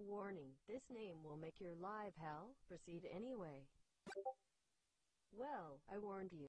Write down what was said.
Warning, this name will make your live hell proceed anyway. Well, I warned you.